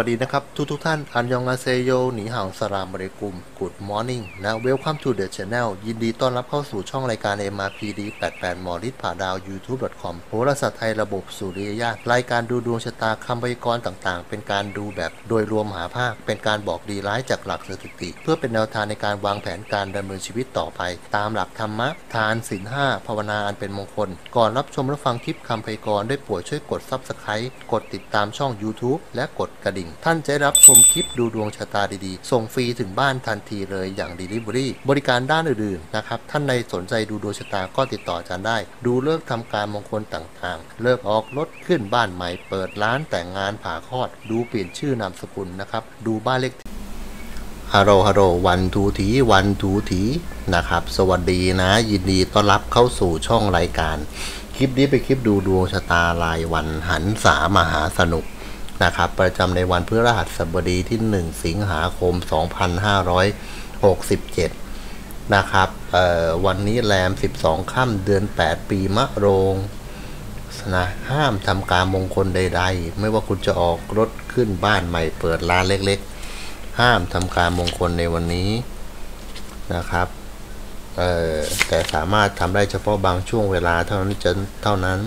สวัสดีนะครับ ทุกทุกท่าน อันยองอาเซโยหนีห่างสลามบริกุม Good Morning และ Welcome to the Channel ยินดีต้อนรับเข้าสู่ช่องรายการ MRPD 88หมอริดผ่าดาว YouTube.com โหราศาสตร์ไทยระบบสุริยญาติรายการดูดวงชะตาคำพยากรณ์ต่างๆ เป็นการดูแบบโดยรวมหาภาค เป็นการบอกดีร้ายจากหลักสถิติ เพื่อเป็นแนวทางในการวางแผนการดำเนินชีวิตต่อไป ตามหลักธรรมะ ทานศีลห้าภาวนาอันเป็นมงคล ก่อนรับชมและฟังคลิปคำพยากรณ์ได้โปรดช่วยกด Subscribe กดติดตามช่อง YouTube และกดกระดิ่งท่านจะได้รับชมคลิปดูดวงชะตาดีๆ ส่งฟรีถึงบ้านทันทีเลยอย่าง Delivery บริการด้านอื่นๆนะครับท่านในสนใจดูดวงชะตาก็ติดต่ออาจารย์ได้ ดูเลิกษ์ทำการมงคลต่างๆ เลิกออกรถขึ้นบ้านใหม่ เปิดร้านแต่งงานผ่าคลอด ดูเปลี่ยนชื่อนามสกุลนะครับดูบ้านเลขฮัลโหลฮัลโหลวันทูทีวันทูทีนะครับ สวัสดีนะ ยินดีต้อนรับเข้าสู่ช่องรายการ คลิปนี้เป็นคลิปดูดวงชะตารายวันหันสามหาสนุก นะครับประจำในวันพฤหัสบดีที่ 1 สิงหาคม 2567 นะครับวันนี้แรม 12 ค่ำเดือน 8 ปีมะโรงนะห้ามทำการมงคลใด ๆ ไม่ว่าคุณจะออกรถขึ้นบ้านใหม่เปิดร้านเล็กๆ ห้ามทำการมงคลในวันนี้นะครับแต่สามารถทำได้เฉพาะบางช่วงเวลาเท่านั้นจะเท่านั้น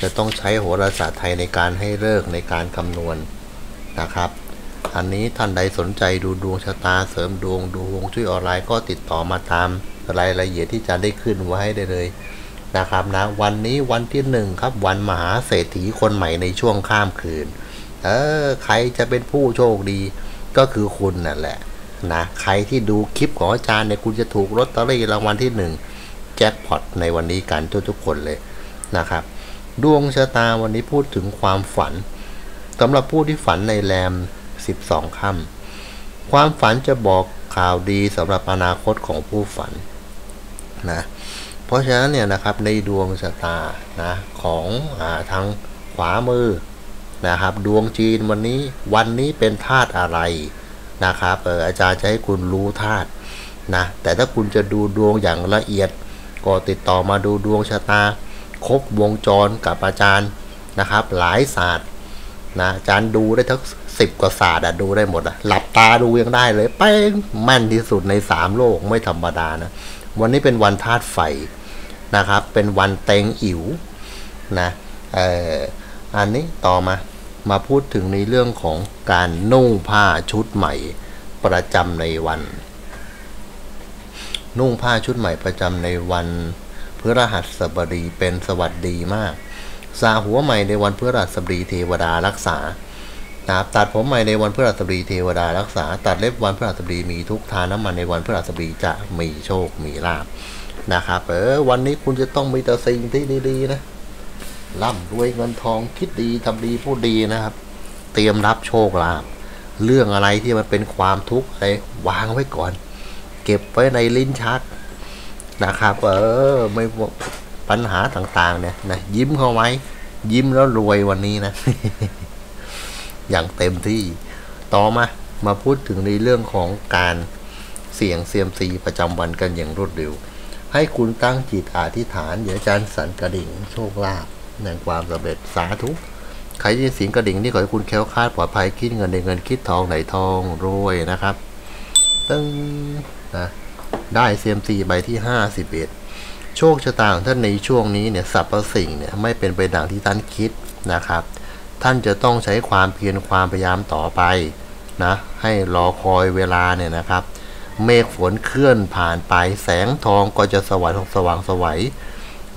จะต้องใช้โหราศาสตร์ไทยในการให้เลิกในการคำนวณนะครับ อันนี้ท่านใดสนใจดูดวงชะตาเสริมดวงดูฮวงจุ้ยออนไลน์ก็ติดต่อมาตามรายละเอียดที่จะได้ขึ้นไว้ได้เลยนะครับนะวันนี้วันที่หนึ่งครับวันมหาเศรษฐีคนใหม่ในช่วงข้ามคืน เออใครจะเป็นผู้โชคดีก็คือคุณนั่นแหละนะใครที่ดูคลิปของอาจารย์เนี่ยคุณจะถูกลอตเตอรี่รางวัลที่หนึ่งแจ็คพอตในวันนี้กันทุกๆคนเลยนะครับ ดวงชะตาวันนี้พูดถึงความฝันสำหรับผู้ที่ฝันในแรม 12ค่ำความฝันจะบอกข่าวดีสำหรับอนาคตของผู้ฝันนะเพราะฉะนั้นเนี่ยนะครับในดวงชะตานะของอาทางขวามือนะครับ ดวงจีนวันนี้วันนี้เป็นธาตุอะไรนะครับอออาจารย์จะให้คุณรู้ธาตุนะแต่ถ้าคุณจะดูดวงอย่างละเอียด ก็ติดต่อมาดูดวงชะตา ครบวงจรกับอาจารย์นะครับ หลายศาสตร์นะอาจารย์ดูได้ทั้งสิบกว่าศาสตร์ดูได้หมดอะหลับตาดูยังได้เลยเป้งแม่นที่สุดในสามโลกไม่ธรรมดานะ วันนี้เป็นวันธาตุไฟนะครับ เป็นวันเต็งอิ๋วนะเอออันนี้ต่อมามาพูดถึงในเรื่องของการนุ่งผ้าชุดใหม่ประจำในวัน นุ่งผ้าชุดใหม่ประจำในวัน พฤหัสบดีเป็นสวัสดีมากสาหัวใหม่ในวันพฤหัสบดีเทวดารักษานะครับตัดผมใหม่ในวันพฤหัสบดีเทวดารักษา ตัดเล็บวันพฤหัสบดีมีทุกทานน้ำมันในวันพฤหัสบดีจะมีโชคมีลาบนะครับเออวันนี้คุณจะต้องมีแต่สิ่งที่ดีๆนะร่ำรวยเงินทองคิดดีทำดีพูดดีนะครับ เตรียมรับโชคลาภเรื่องอะไรที่มันเป็นความทุกข์อะไรวางไว้ก่อน เก็บไว้ในลิ้นชัก นะครับ เออไม่ปัญหาต่างๆ เนี่ยนะยิ้มเข้าไว้ ยิ้มแล้วรวยวันนี้นะ อย่างเต็มที่ต่อมามาพูดถึงในเรื่องของการเสี่ยงเซียมซีประจำวันกันอย่างรวดเร็ว ให้คุณตั้งจิตอธิษฐานเดี๋ยวอาจารย์สันกระดิ่งโชคลาภแห่งความสำเร็จสาธุใครที่เสียงกระดิ่งนี่ขอให้คุณแคล้วคลาดปลอดภัยคิดเงินในเงินคิดทองไหนทองรวยนะครับ ตึ้งนะ ได้เซียมซีใบที่ห้าสิบเอ็ดโชคชะตาของท่านในช่วงนี้เนี่ยสรรพสิ่งเนี่ยไม่เป็นไปดังที่ท่านคิดนะครับ ท่านจะต้องใช้ความเพียรความพยายามต่อไปนะให้รอคอยเวลาเนี่ยนะครับ เมฆฝนเคลื่อนผ่านไปแสงทองก็จะสว่างสว่างสวัย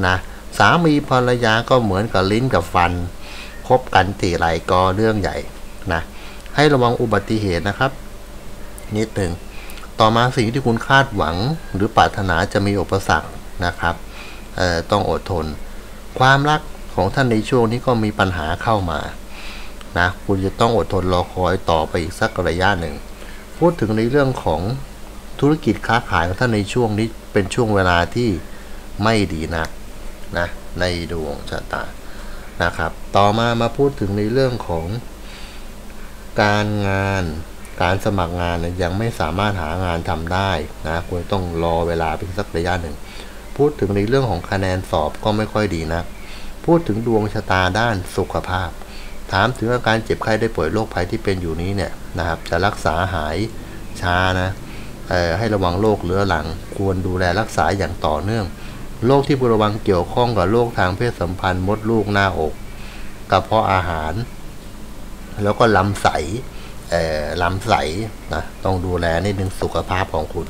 นะสามีภรรยาก็เหมือนกับลิ้นกับฟันคบกันตีไรก็เรื่องใหญ่นะให้ระวังอุบัติเหตุนะครับ นิดหนึ่ง ต่อมาสิ่งที่คุณคาดหวังหรือปรารถนาจะมีอุปสรรคนะครับต้องอดทน ความรักของท่านในช่วงนี้ก็มีปัญหาเข้ามานะคุณจะต้องอดทนรอคอยต่อไปอีกสักระยะหนึ่ง พูดถึงในเรื่องของธุรกิจค้าขายของท่านในช่วงนี้เป็นช่วงเวลาที่ไม่ดีนะนะในดวงชะตานะครับ ต่อมามาพูดถึงในเรื่องของการงาน การสมัครงานยังไม่สามารถหางานทำได้นะคุณต้องรอเวลาเป็นสักระยะหนึ่ง พูดถึงในเรื่องของคะแนนสอบก็ไม่ค่อยดีนะ พูดถึงดวงชะตาด้านสุขภาพ ถามถึงอาการเจ็บไข้ได้ป่วยโรคภัยที่เป็นอยู่นี้เนี่ยนะครับจะรักษาหายช้านะให้ระวังโรคเรื้อรัง ควรดูแลรักษาอย่างต่อเนื่องโรคที่ควรระวังเกี่ยวข้องกับโรคทางเพศสัมพันธ์มดลูกหน้าอกกระเพาะอาหาร แล้วก็ลำไส้ ลำไส้นะต้องดูแลนิดนึงสุขภาพของคุณ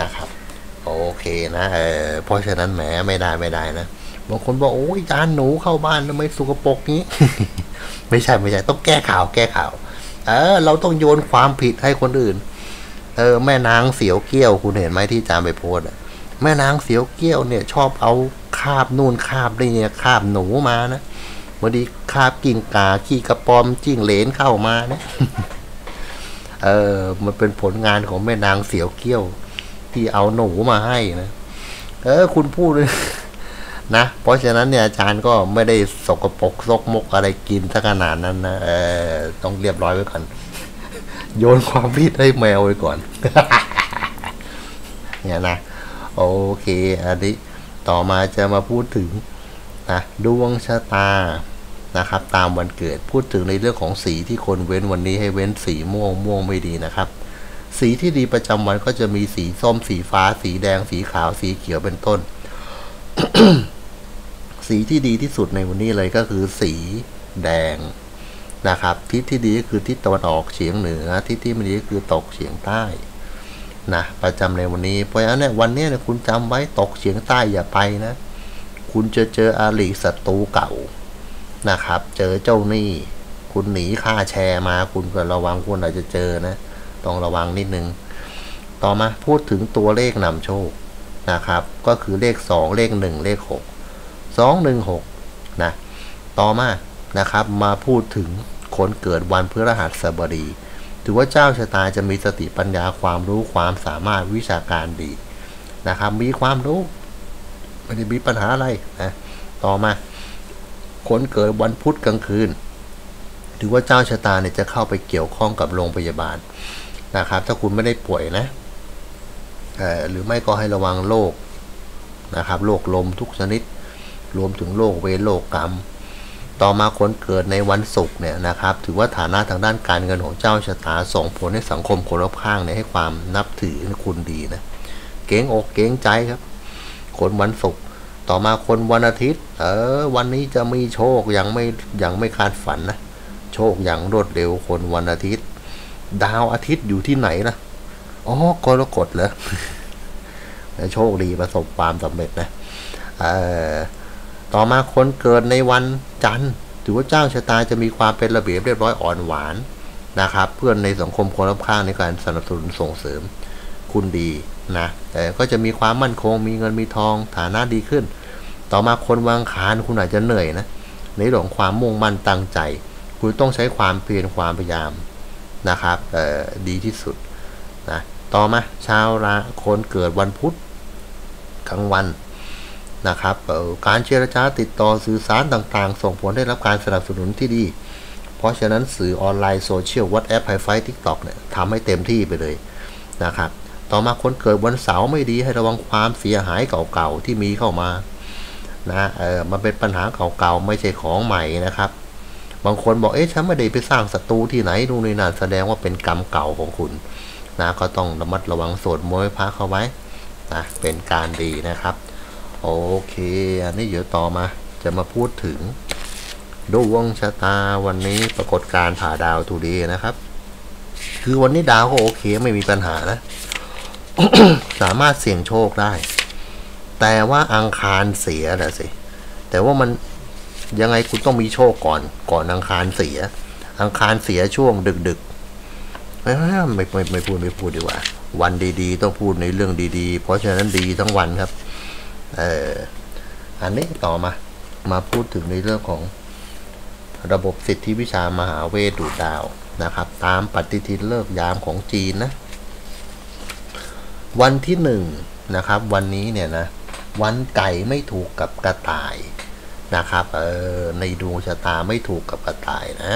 นะครับ โอเคนะเเพราะฉะนั้นแหมไม่ได้ไม่ได้นะบางคนบอกโอ้ยจานหนูเข้าบ้านทำไมสุกปกนี้ ไม่ใช่ไม่ใช่ต้องแก้ข่าวแก้ข่าว เออ เราต้องโยนความผิดให้คนอื่น เออ แม่นางเสียวเกี้ยว คุณเห็นไหมที่จามไปโพสแม่นางเสียวเกี้ยวเนี่ย ชอบเอาคาบนู่นคาบนี่เนคาบหนูมานะ บางทีคาบกิ่งกาขี้กระปอมจิ้งเหลนเข้ามานี่ยเออ มันเป็นผลงานของแม่นางเสียวเกี้ยว ที่เอาหนูมาให้นะเออ คุณพูดเลยนะเพราะฉะนั้นเนี่ยอาจารย์ก็ไม่ได้สกปรกซกมกอะไรกินสักขนาดนั้นนะเออต้องเรียบร้อยไว้ก่อนโยนความผิดให้แมวไว้ก่อน เนี่ยนะโอเคอันนี้ต่อมาจะมาพูดถึงนะดวงชะตา นะครับ ตามวันเกิดพูดถึงในเรื่องของสีที่คนเว้นวันนี้ให้เว้นสีม่วงม่วงไม่ดีนะครับ สีที่ดีประจำวันก็จะมีสีส้มสีฟ้า สีแดงสีขาวสีเขียวเป็นต้น สีที่ดีที่สุดในวันนี้เลยก็คือสีแดงนะครับ ทิศที่ดีก็คือทิศตะวันออกเฉียงเหนือ ทิศที่ไม่ดีก็คือตกเฉียงใต้นะประจำในวันนี้เพราะฉะนั้นเนี่ยวันนี้เนี่ยคุณจำไว้ตกเฉียงใต้อย่าไปนะ คุณจะเจออาลีศัตรูเก่า นะครับ เจอเจ้าหนี้ คุณหนีค่าแชร์มาคุณก็ระวังคุณอาจจะเจอนะ ต้องระวังนิดนึง ต่อมาพูดถึงตัวเลขนำโชคนะครับ ก็คือเลข 2 เลข 1 เลข 6 216นะต่อมานะครับมาพูดถึงคนเกิดวันพฤหัสบดี ถือว่าเจ้าชะตาจะมีสติปัญญาความรู้ความสามารถวิชาการดีนะครับ มีความรู้ไม่ได้มีปัญหาอะไรนะต่อมา คนเกิดวันพุธกลางคืน ถือว่าเจ้าชะตาเนี่ยจะเข้าไปเกี่ยวข้องกับโรงพยาบาลนะครับ ถ้าคุณไม่ได้ป่วยนะหรือไม่ก็ให้ระวังโรคนะครับโรคลมทุกชนิด รวมถึงโลกเวรโลกกรรม ต่อมาคนเกิดในวันศุกร์เนี่ยนะครับ ถือว่าฐานะทางด้านการเงินของเจ้าชะตาส่งผลให้สังคมคนรอบข้างเนี่ยให้ความนับถือคุณดีนะเก่งอกเก่งใจครับ คนวันศุกร์ ต่อมาคนวันอาทิตย์ เออ วันนี้จะมีโชคยังไม่ยังไม่คาดฝันนะ โชคอย่างรวดเร็วคนวันอาทิตย์ ดาวอาทิตย์อยู่ที่ไหนนะอ๋อกรกฎเหรอโชคดีประสบความสำเร็จนะเออต่อมาคนเกิดในวันจันทร์ถือว่าเจ้าชะตาจะมีความเป็นระเบียบเรียบร้อยอ่อนหวานนะครับ เพื่อนในสังคมคนรอบข้างในการสนับสนุนส่งเสริมคุณดี นะแต่ก็จะมีความมั่นคง มีเงินมีทองฐานะดีขึ้น ต่อมาคนวันอังคารคุณอาจจะเหนื่อยนะในเรื่องความมุ่งมั่นตั้งใจ คุณต้องใช้ความเพียรความพยายามนะครับดีที่สุดนะต่อมาชาวราคนเกิดวันพุธกลางวันนะครับการเจรจาติดต่อสื่อสารต่างๆ ส่งผลได้รับการสนับสนุนที่ดี เพราะฉะนั้นสื่อออนไลน์โซเชียล WhatsApp Hi5 TikTok เนี่ยทำให้เต็มที่ไปเลยนะครับ ต่อมาคนเกิดวันเสาร์ไม่ดีให้ระวังความเสียหายเก่าๆที่มีเข้ามานะเออมันเป็นปัญหาเก่าๆไม่ใช่ของใหม่นะครับ บางคนบอกเอ๊ะฉันไม่ได้ไปสร้างศัตรูที่ไหนดูในนั้นแสดงว่าเป็นกรรมเก่าของคุณนะก็ต้องระมัดระวังสวดมวยพระเข้าไว้นะเป็นการดีนะครับ โอเค อันนี้เดี๋ยวต่อมาจะมาพูดถึงดวงชะตาวันนี้ปรากฏการผ่าดาวทูดีนะครับ คือวันนี้ดาวก็โอเคไม่มีปัญหานะ สามารถเสี่ยงโชคได้ แต่ว่าอังคารเสียนะสิ แต่ว่ามันยังไงคุณต้องมีโชคก่อน ก่อนอังคารเสีย อังคารเสียช่วงดึกดึกไม่ไม่ไม่ไม่พูดไม่พูดดีกว่า วันดีๆ ต้องพูดในเรื่องดีๆ เพราะฉะนั้นดีทั้งวันครับ เอออันนี้ต่อมา มาพูดถึงในเรื่องของระบบสิทธิวิชามหาเวทดูดาวนะครับ ตามปฏิทินเลิกยามของจีนนะ วันที่หนึ่งนะครับ วันนี้เนี่ยนะ วันไก่ไม่ถูกกับกระต่ายนะครับเออในดวงชะตาไม่ถูกกับกระต่ายนะ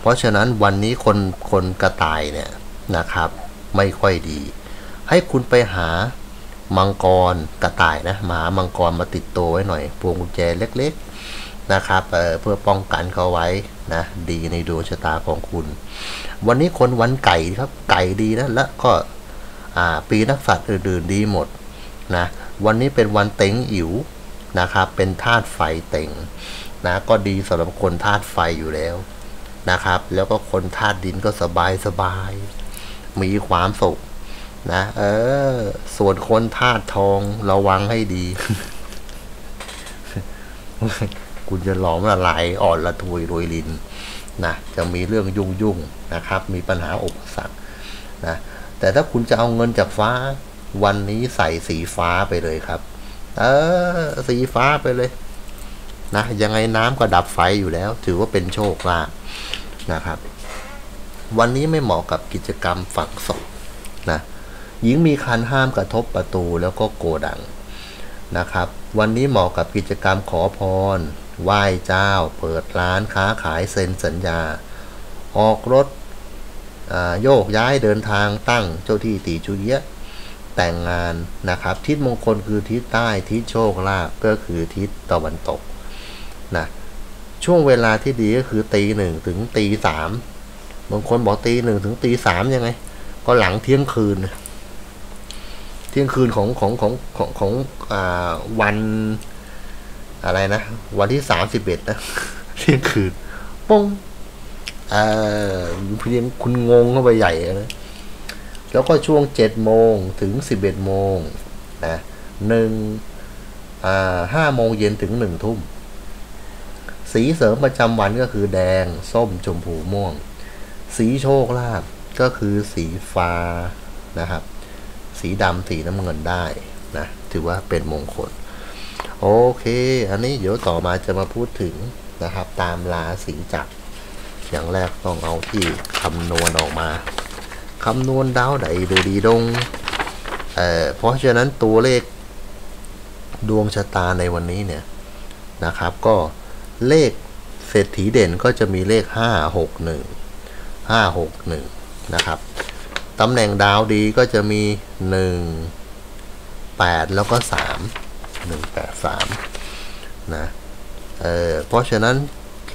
เพราะฉะนั้นวันนี้คนคนกระต่ายเนี่ยนะครับ ไม่ค่อยดี ให้คุณไปหามังกรกระต่ายนะหมามังกรมาติดตัวไว้หน่อยพวงกุญแจเล็กๆนะครับเเพื่อป้องกันเขาไว้นะดีในดวงชะตาของคุณ วันนี้คนวันไก่ครับไก่ดีนะและก็ ปีนักสัตว์อื่นๆดีหมดนะวันนี้เป็นวันเต็งอิ๋วนะครับเป็นธาตุไฟเต็งนะก็ดีสำหรับคนธาตุไฟอยู่แล้วนะครับ แล้วก็คนธาตุดินก็สบายสบายมีความสุขนะเออ ส่วนคนธาตุทองระวังให้ดี คุณจะหลอมละลายอ่อนละทวยรวยลินนะจะมีเรื่องยุ่งยุ่งนะครับ มีปัญหาอุปสรรคนะ แต่ถ้าคุณจะเอาเงินจากฟ้า วันนี้ใส่สีฟ้าไปเลยครับ เออ สีฟ้าไปเลย นะ ยังไงน้ำก็ดับไฟอยู่แล้ว ถือว่าเป็นโชคลาภนะครับ วันนี้ไม่เหมาะกับกิจกรรมฝังศพนะหญิงมีคันห้ามกระทบประตูแล้วก็โกดังนะครับ วันนี้เหมาะกับกิจกรรมขอพรไหว้เจ้า เปิดร้านค้าขายเซ็นสัญญา ออกรถ โยกย้ายเดินทางตั้งเจ้าที่ตีจุเยะแต่งงานนะครับ ทิศมงคลคือทิศใต้ทิศโชคลาภก็คือทิศตะวันตกนะช่วงเวลาที่ดีก็คือตีหนึ่งถึงตีสามบางคนบอกตีหนึ่งถึงตีสามยังไง ก็หลังเที่ยงคืน เที่ยงคืนของของของของของอวันอะไรนะ วันที่สามสิบเอ็ดนะ เที่ยงคืนป้ง เอ่อเพียงคุณงงเข้าไปใหญ่นะแล้วก็ช่วงเจ็ดโมงถึงสิบเอ็ดโมงนะหนึ่งอ่าห้าโมงเย็นถึงหนึ่งทุ่ม สีเสริมประจำวันก็คือแดง ส้มชมพูม่วง สีโชคลาภก็คือสีฟ้านะครับ สีดำสีน้ำเงินได้นะถือว่าเป็นมงคล โอเค อันนี้เดี๋ยวต่อมาจะมาพูดถึงนะครับ ตามราศีจักร อย่างแรกต้องเอาที่คำนวณออกมาคำนวณดาวใดดูดีดงเอ่อเพราะฉะนั้นตัวเลขดวงชะตาในวันนี้เนี่ยนะครับ ก็เลขเศรษฐีเด่นก็จะมีเลข 5 6 1 5 6 1 นะครับตำแหน่งดาวดีก็จะมี 1 8 แล้วก็ 3 1 8 3นะเออเพราะฉะนั้น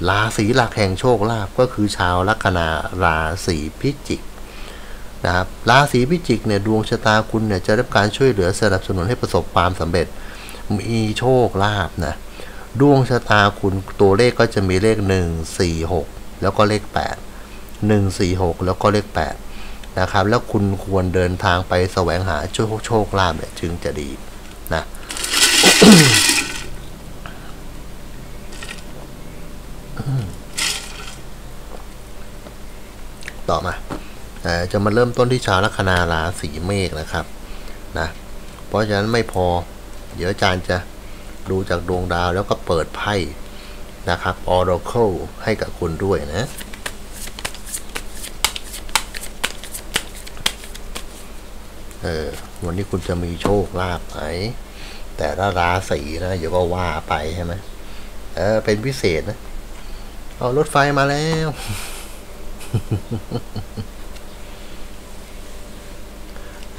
ราศีหลักแห่งโชคลาภก็คือชาวลัคนาราศีพิจิกนะครับราศีพิจิกเนี่ยดวงชะตาคุณเนี่ยจะได้รับการช่วยเหลือสนับสนุนให้ประสบความสำเร็จ มีโชคลาภนะดวงชะตาคุณตัวเลขก็จะมีเลข 1 4 6 แล้วก็เลข 8 1 4 6 แล้วก็เลข 8 นะครับ แล้วคุณควรเดินทางไปแสวงหาโชคโชคลาภเนี่ยจึงจะดีนะ ต่อมาจะมาเริ่มต้นที่ชาวลัคนาราศีเมษนะครับนะเพราะฉะนั้นไม่พอ เดี๋ยวอาจารย์จะดูจากดวงดาวแล้วก็เปิดไพ่นะครับ Oracle ให้กับคุณด้วยนะเออวันนี้คุณจะมีโชคลาภไหมแต่ละราศีนะอย่าก็ว่าไปใช่ไหมเออเป็นพิเศษนะ เอารถไฟมาแล้ว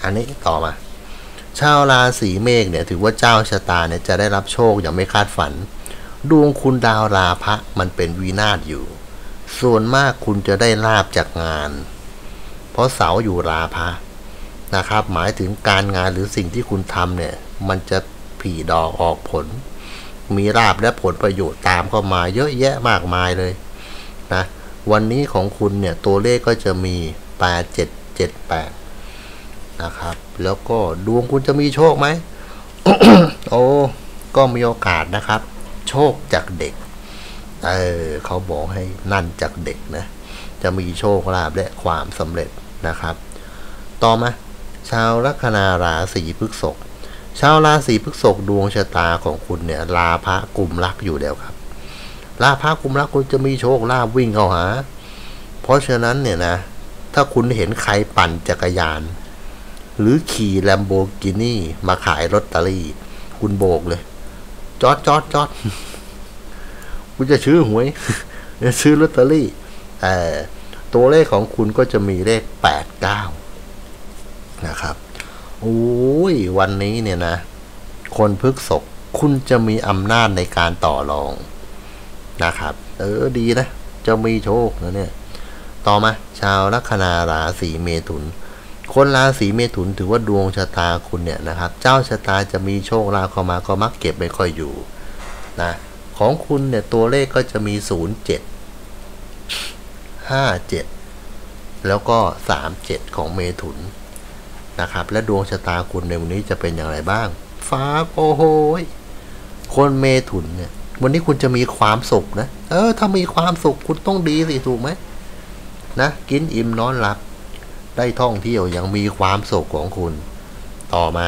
อันนี้ต่อมา ชาวราศีเมษเนี่ย ถือว่าเจ้าชะตาเนี่ยจะได้รับโชคอย่างไม่คาดฝัน ดวงคุณดาวราพะมันเป็นวีนาศอยู่ ส่วนมากคุณจะได้ลาบจากงาน เพราะเสาอยู่ราพะนะครับ หมายถึงการงานหรือสิ่งที่คุณทำเนี่ย มันจะผีดอกออกผล มีราบและผลประโยชน์ตามเข้ามาเยอะแยะมากมายเลยนะ วันนี้ของคุณเนี่ยตัวเลขก็จะมี 8 7 7 8 นะครับ แล้วก็ดวงคุณจะมีโชคไหม โอ้ ก็มีโอกาสนะครับ โชคจากเด็ก เออเขาบอกให้นั่นจากเด็กนะ จะมีโชคลาภและความสำเร็จนะครับ ต่อมา ชาวลัคนาราศีพฤษภชาวราศีพฤษภดวงชะตาของคุณเนี่ยลาภะกลุ่มรักอยู่แล้วครับ ลาภะกลุ่มรักคุณจะมีโชคลาภวิ่งเข้าหา เพราะฉะนั้นเนี่ยนะ ถ้าคุณเห็นใครปั่นจักรยาน หรือขี่แลมโบกินี่มาขายลอตเตอรี่ คุณโบกเลย จอดจอดจอดคุณจะซื้อหวยจะซื้อลอตเตอรี่แต่ตัวเลขของคุณก็จะมีเลขแปดเก้านะครับโอ้ยวันนี้เนี่ยนะ คนพึกศกคุณจะมีอำนาจในการต่อรอง นะครับ เออดีนะ จะมีโชคนะเนี่ย ต่อมาชาวลัคนาราศีเมถุน คนราศีเมถุนถือว่าดวงชะตาคุณเนี่ยนะครับ เจ้าชะตาจะมีโชคลาภเข้ามาก็มักเก็บไม่ค่อยอยู่นะของคุณเนี่ยตัวเลขก็จะมี 07 57 แล้วก็ 37 ของเมถุนนะครับ และดวงชะตาคุณในวันนี้จะเป็นอย่างไรบ้าง ฟ้าโอ้โหคนเมถุนเนี่ย วันนี้คุณจะมีความสุขนะ เออ ถ้ามีความสุขคุณต้องดีสิถูกไหมนะ กินอิ่มนอนหลับ ได้ท่องเที่ยวยังมีความสุขของคุณ ต่อมา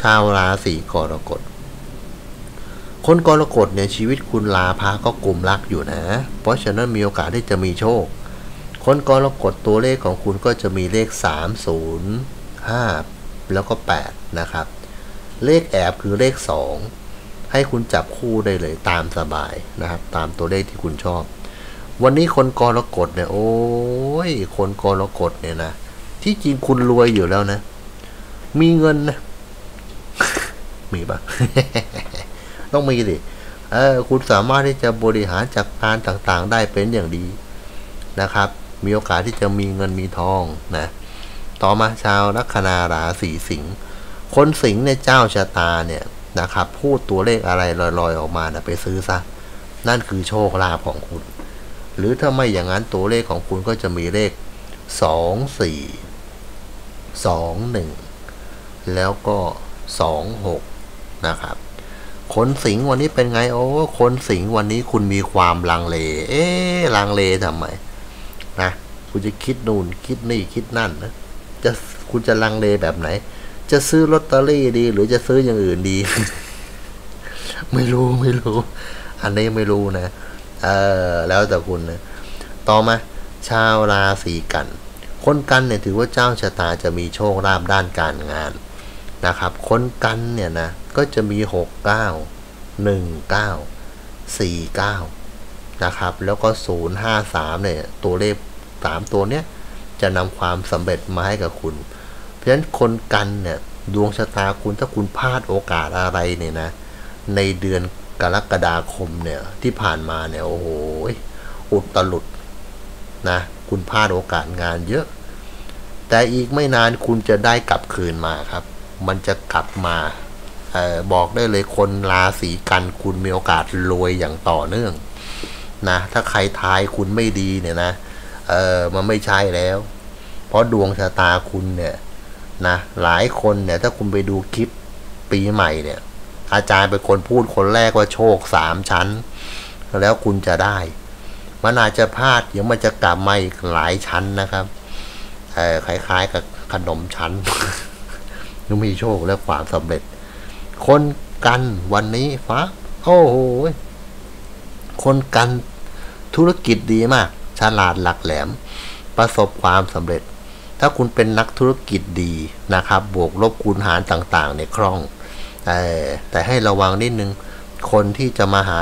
ชาวราศีกรกฎ คนกรกฎเนี่ยชีวิตคุณลาพาก็กลุ่มรักอยู่นะ เพราะฉะนั้นมีโอกาสที่จะมีโชค คนกรกฎตัวเลขของคุณก็จะมีเลข 3 0 5 แล้วก็ 8 นะครับ เลขแอบคือเลข 2 ให้คุณจับคู่ได้เลยตามสบายนะครับ ตามตัวเลขที่คุณชอบ วันนี้คนกรกฎเนี่ย โอ้ย คนกรกฎเนี่ยนะ ที่จริงคุณรวยอยู่แล้วนะ มีเงินนะ มีปะต้องมีดิเออคุณสามารถที่จะบริหารจัดการต่างๆ ได้เป็นอย่างดีนะครับ มีโอกาสที่จะมีเงินมีทองนะ ต่อมาชาวลัคนาราศีสิงห์คนสิงห์ในเจ้าชะตาเนี่ย นะครับพูดตัวเลขอะไรลอยๆออกมานะไปซื้อซะ นั่นคือโชคลาภของคุณ หรือถ้าไม่อย่างนั้นตัวเลขของคุณก็จะมีเลขสองสี่สองหนึ่งแล้วก็สองหกนะครับคนสิงห์วันนี้เป็นไงโอ้คนสิงห์วันนี้คุณมีความลังเล เอ๊ลังเลทำไมนะคุณจะคิดนู่นคิดนี่คิดนั่นนะจะคุณจะลังเลแบบไหน จะซื้อลอตเตอรี่ดี หรือจะซื้ออย่างอื่นดี ไม่รู้ไม่รู้ อันนี้ไม่รู้นะ เออ แล้วแต่คุณนะ ต่อมา ชาวราศีกัน คนกันเนี่ยถือว่าเจ้าชะตาจะมีโชคลาภด้านการงานนะครับ คนกันเนี่ยนะ ก็จะมี 6 9 1 9 4 9 นะครับ แล้วก็ 0 5 3 เนี่ย ตัวเลข 3 ตัวเนี้ย จะนำความสำเร็จมาให้กับคุณ ราะฉะนั้นคนกันเนี่ยดวงชะตาคุณถ้าคุณพลาดโอกาสอะไรเนี่ยนะ ในเดือนกรกฎาคมเนี่ยที่ผ่านมาเนี่ยโอ้โหอุดตลุดนะ คุณพลาดโอกาสงานเยอะ แต่อีกไม่นานคุณจะได้กลับคืนมาครับ มันจะกลับมาออบอกได้เลยคนราศีกันคุณมีโอกาสรวยอย่างต่อเนื่องนะ ถ้าใครทายคุณไม่ดีเนี่ยนะเออมันไม่ใช่แล้ว เพราะดวงชะตาคุณเนี่ย นะหลายคนเนี่ยถ้าคุณไปดูคลิปปีใหม่เนี่ย อาจารย์เป็นคนพูดคนแรกว่าโชคสามชั้น แล้วคุณจะได้ มันอาจจะพลาดเดี๋ยวมันจะกลับมาอีกหลายชั้นนะครับเออคล้ายๆ กับขนมชั้นยังมีโชคและความสำเร็จ คนกันวันนี้ฟ้าโอ้โหคนกันธุรกิจดีมาก ฉลาดหลักแหลม ประสบความสำเร็จ ถ้าคุณเป็นนักธุรกิจดีนะครับ บวกลบคูณหารต่างๆเนี่ยคล่องแต่แต่ให้ระวังนิดนึง คนที่จะมาหา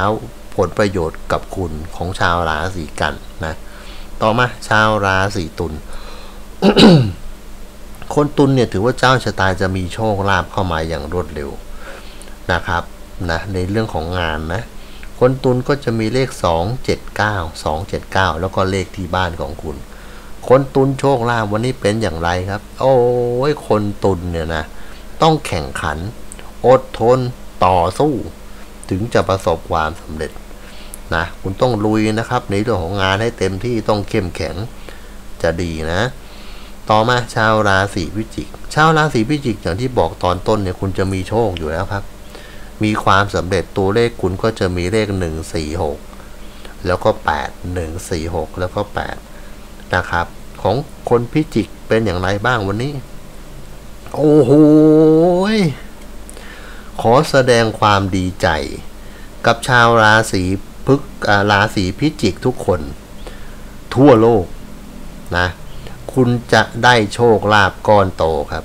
ผลประโยชน์กับคุณของชาวราศีกันนะ ต่อมาชาวราศีตุล คนตุลเนี่ยถือว่าเจ้าชะตาจะมีโชคลาภเข้ามาอย่างรวดเร็วนะครับนะในเรื่องของงานนะ คนตุลก็จะมีเลข 279 279 แล้วก็เลขที่บ้านของคุณ คนตุลโชคลาภวันนี้เป็นอย่างไรครับ โอ้ยคนตุลเนี่ยนะ ต้องแข่งขัน อดทนต่อสู้ ถึงจะประสบความสำเร็จนะคุณต้องลุยนะครับในเรื่องของงานให้เต็มที่ต้องเข้มแข็งจะดีนะ ต่อมาชาวราศีพิจิก ชาวราศีพิจิกอย่างที่บอกตอนต้นเนี่ยคุณจะมีโชคอยู่แล้วครับ มีความสำเร็จตัวเลขคุณก็จะมีเลข 1 4 6 แล้วก็ 8 1 4 6 แล้วก็ 8 นะครับ ของคนพิจิกเป็นอย่างไรบ้างวันนี้ โอ้โหขอแสดงความดีใจ กับชาวราศีพึกราศีพิจิกทุกคน ทั่วโลกนะ คุณจะได้โชคลาภก้อนโตครับ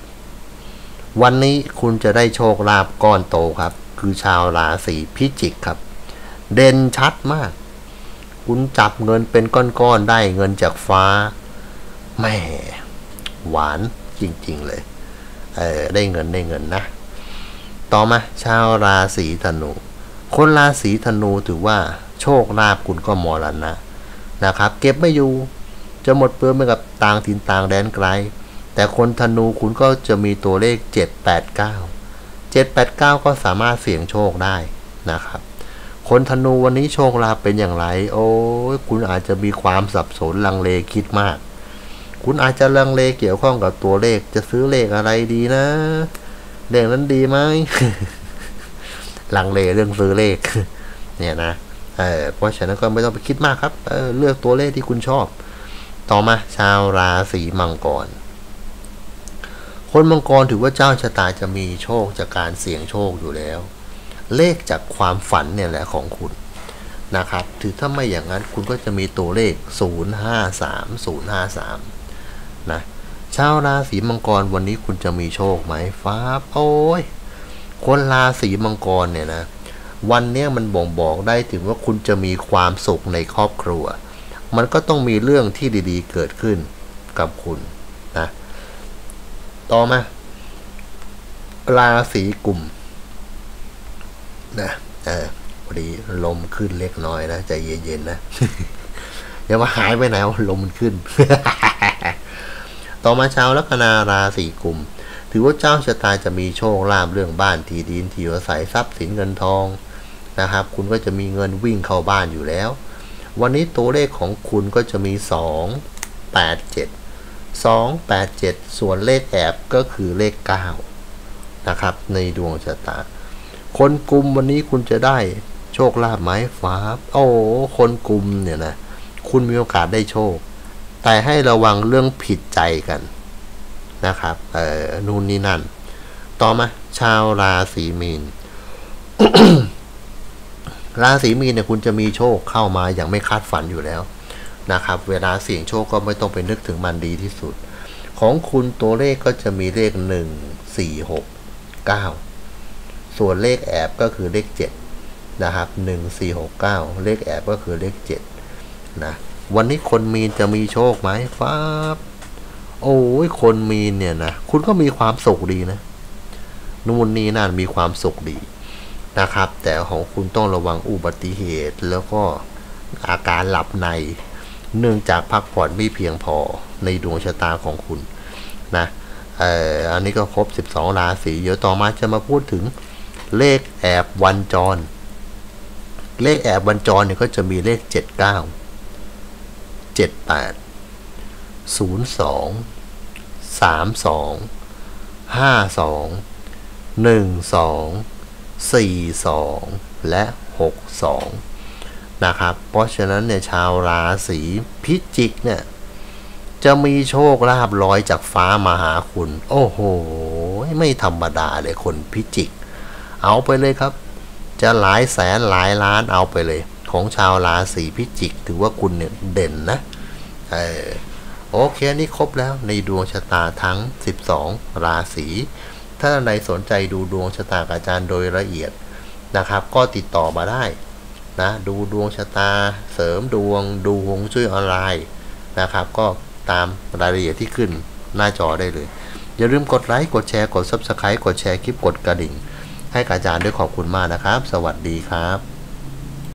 วันนี้คุณจะได้โชคลาภก้อนโตครับ คือชาวราศีพิจิกครับ เด่นชัดมาก คุณจับเงินเป็นก้อนๆได้เงินจากฟ้าแม่หวานจริง ๆ เลยเออได้เงินได้เงินนะ ต่อมาชาวราศีธนู คนราศีธนูถือว่าโชคลาภคุณก็มรณะนะครับ เก็บไม่อยู่จะหมดเปลืองไปกับต่างถิ่นต่างแดนไกล แต่คนธนูคุณก็จะมีตัวเลข 789 789 ก็สามารถเสี่ยงโชคได้นะครับ คนธนูวันนี้โชคลาภเป็นอย่างไร โอ้คุณอาจจะมีความสับสนลังเลคิดมาก คุณอาจจะลังเลเกี่ยวข้องกับตัวเลข จะซื้อเลขอะไรดีนะ เลขนั้นดีไหมลังเลเรื่องซื้อเลข เนี่ยนะเออเพราะฉะนั้นก็ไม่ต้องไปคิดมากครับเออเลือกตัวเลขที่คุณชอบ ต่อมาชาวราศีมังกร คนมังกรถือว่าเจ้าชะตาจะมีโชคจากการเสี่ยงโชคอยู่แล้ว เลขจากความฝันเนี่ยแหละของคุณนะครับถือถ้าไม่อย่างนั้นคุณก็จะมีตัวเลข 053 053 นะชาวราศีมังกรวันนี้คุณจะมีโชคไหมฟ้าโอ้ย คนราศีมังกรเนี่ยนะ วันเนี้ยมันบ่งบอกได้ถึงว่าคุณจะมีความสุขในครอบครัว มันก็ต้องมีเรื่องที่ดีๆ เกิดขึ้นกับคุณนะ ต่อมา ราศีกลุ่ม นะเออพอดีลมขึ้นเล็กน้อยนะใจเย็นๆนะอย่ามาหายไปไหนวะลมมันขึ้น ต่อมาชาวลัคนาราศีกุม ถือว่าเจ้าชะตาจะมีโชคลาภเรื่องบ้านที่ดินที่อยู่อาศัยทรัพย์สินเงินทองนะครับ คุณก็จะมีเงินวิ่งเข้าบ้านอยู่แล้ว วันนี้ตัวเลขของคุณก็จะมี 2 8 7 2 8 7 ส่วนเลขแอบก็คือเลข 9 นะครับ ในดวงชะตา คนกลุ่มวันนี้คุณจะได้โชคลาภไหมฟ้า โอ้คนกลุ่มเนี่ยนะคุณมีโอกาสได้โชค แต่ให้ระวังเรื่องผิดใจกันนะครับ เออนู่นนี่นั่น ต่อมา ชาวราศีมีน ราศีมีนเนี่ยคุณจะมีโชคเข้ามาอย่างไม่คาดฝันอยู่แล้วนะครับ เวลาเสี่ยงโชคก็ไม่ต้องไปนึกถึงมันดีที่สุด ของคุณตัวเลขก็จะมีเลข1 4 6 9 ส่วนเลขแอบก็คือเลข 7 นะครับ1 4 6 9 เลขแอบก็คือเลข7นะวันนี้คนมีนจะมีโชคไหมฟ้าบโอ้ยคนมีนเนี่ยนะคุณก็มีความสุขดีนะนู่นนี่นั่นมีความสุขดีนะครับ แต่ของคุณต้องระวังอุบัติเหตุแล้วก็อาการหลับใน เนื่องจากพักผ่อนไม่เพียงพอในดวงชะตาของคุณนะเอ่ออันนี้ก็ครบ 12 ราศีเดี๋ยวต่อมาจะมาพูดถึง เลขแอบวันจร เลขแอบวันจรเนี่ยก็จะมีเลข 79 78ศูนย์สองสามสองห้าสองหนึ่งสองสี่สองและหกสองนะครับ เพราะฉะนั้นเนี่ยชาวราศีพิจิกเนี่ยจะมีโชคลาภลอยจากฟ้ามาหาคุณ โอ้โห ไม่ธรรมดาเลยคนพิจิก เอาไปเลยครับ จะหลายแสนหลายล้านเอาไปเลย ของชาวราศีพิจิก ถือว่าคุณเนี่ยเด่นนะเออโอเคนี่ครบแล้วในดวงชะตาทั้ง 12 ราศีถ้าในสนใจดูดวงชะตากับอาจารย์โดยละเอียดนะครับ ก็ติดต่อมาได้นะดูดวงชะตาเสริมดวงดูฮวงจุ้ยออนไลน์นะครับ ก็ตามรายละเอียดที่ขึ้นหน้าจอได้เลย อย่าลืมกดไลค์ กดแชร์ กด Subscribe กดแชร์คลิปกดกระดิ่ง ให้กับอาจารย์ด้วยขอบคุณมากนะครับ สวัสดีครับ